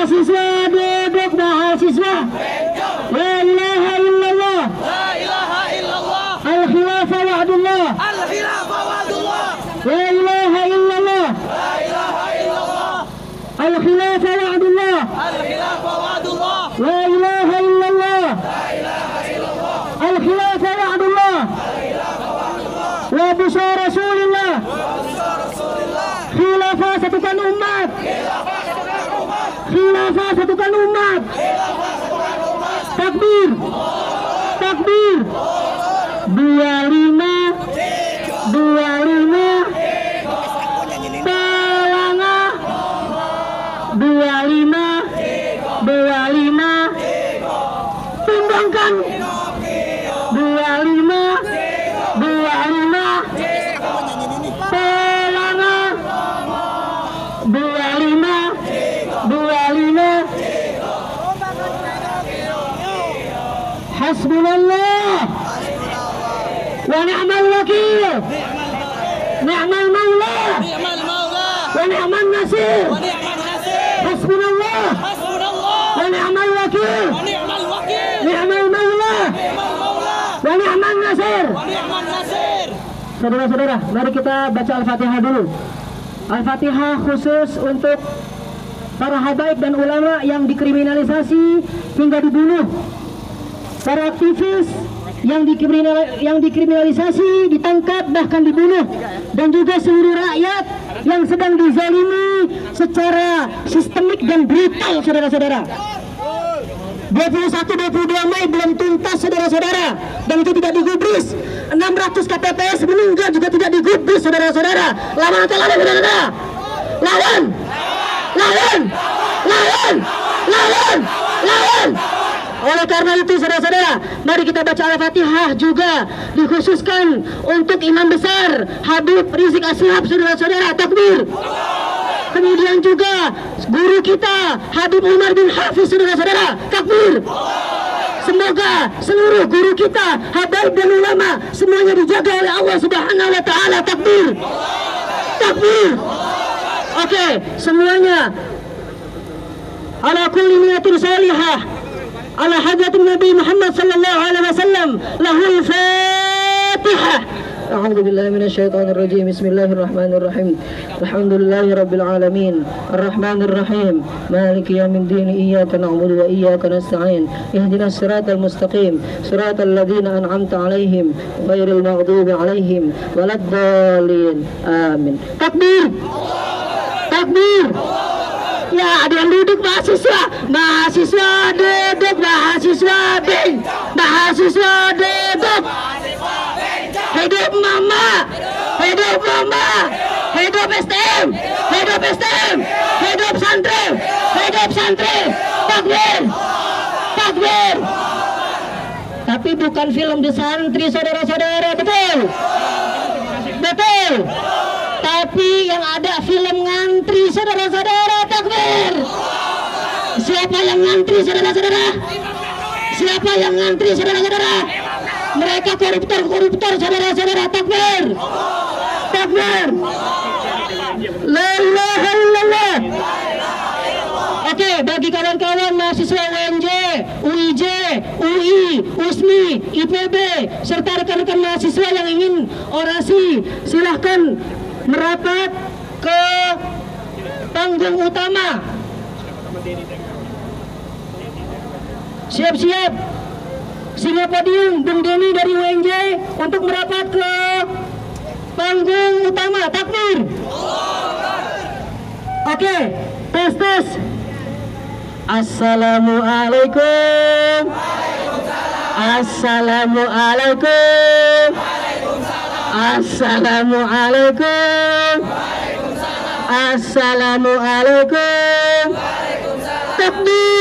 Mahasiswa duduk mahasiswa. La ilaha illallah. La ilaha illallah. Al khilafah wa'dullah. Al khilafah wa'dullah. La ilaha illallah. La ilaha illallah. Al khilafah wa'dullah. Al khilafah wa'dullah. La ilaha illallah. Al khilafah wa'dullah. Wa busra Rasulillah. Khilafah satukan umat. Khilafah satukan umat. Takbir. Takbir. Dua lima. Dua lima. Pelanga. Dua lima. Dua lima. Tumbangkan. Hasbunallah. Wa ni'mal wakil. Ni'mal maula. Ni'mal maula. Wa ni'mal nasir. Wa ni'mal nasir. Hasbunallah. Hasbunallah. Wa ni'mal wakil. Wa ni'mal wakil. Ni'mal maula. Ni'mal maula. Wa ni'mal nasir. Wa ni'mal nasir. Saudara-saudara, mari kita baca Al-Fatihah dulu. Al-Fatihah khusus untuk para habaib dan ulama yang dikriminalisasi hingga dibunuh. Para aktivis yang dikriminal yang dikriminalisasi, ditangkap bahkan dibunuh. Dan juga seluruh rakyat yang sedang dizalimi secara sistemik dan brutal saudara-saudara. 21 22 Mei belum tuntas saudara-saudara. Dan itu tidak digubris. 600 KPPS meninggal juga tidak digubris saudara-saudara. Lawan atau lawan saudara lawan! Lawan! Lawan! Lawan! Lawan oleh karena itu saudara-saudara mari kita baca Al-Fatihah juga dikhususkan untuk imam besar Habib Rizik Ashab saudara-saudara takbir Kemudian juga guru kita Habib Umar bin Hafiz saudara-saudara takbir. Semoga seluruh guru kita habaib dan ulama semuanya dijaga oleh Allah Subhanahu wa taala takbir. Takbir. Oke, semuanya ala kulli niyatin salihah ala hadratin Nabi Muhammad sallallahu alaihi wasallam lahul Fatihah. أعوذ بالله من الشيطان الرجيم. بسم الله الرحمن الرحيم. الحمد لله رب العالمين. الرحمن الرحيم. مالك يوم الدين. إياك نعبد وإياك نستعين. اهدنا الصراط المستقيم. صراط الذين أنعمت عليهم غير المغضوب عليهم ولا الضالين. آمين. تكبير. تكبير. Ya, ada yang duduk mahasiswa, mahasiswa duduk, mahasiswa bing, mahasiswa duduk. Hidup mama, hidup mama, hidup STM, hidup STM, hidup santri, hidup santri, takbir, takbir. Tapi bukan film The Santri, saudara-saudara, betul? Betul. Tapi yang ada film ngantri, saudara-saudara, takbir. Siapa yang ngantri, saudara-saudara? Siapa yang ngantri, saudara-saudara? Mereka koruptor-koruptor, saudara-saudara, takbir. Takbir. Oke, bagi kawan-kawan mahasiswa UNJ, UIJ, UI, USMI, IPB, serta rekan-rekan mahasiswa yang ingin orasi, silahkan merapat ke panggung utama. Siap-siap. Singa podium Bung Deni dari UNJ untuk merapat ke panggung utama. Takbir. Oke, tes tes. Assalamualaikum. Assalamualaikum. Assalamualaikum. Assalamualaikum. Takbir.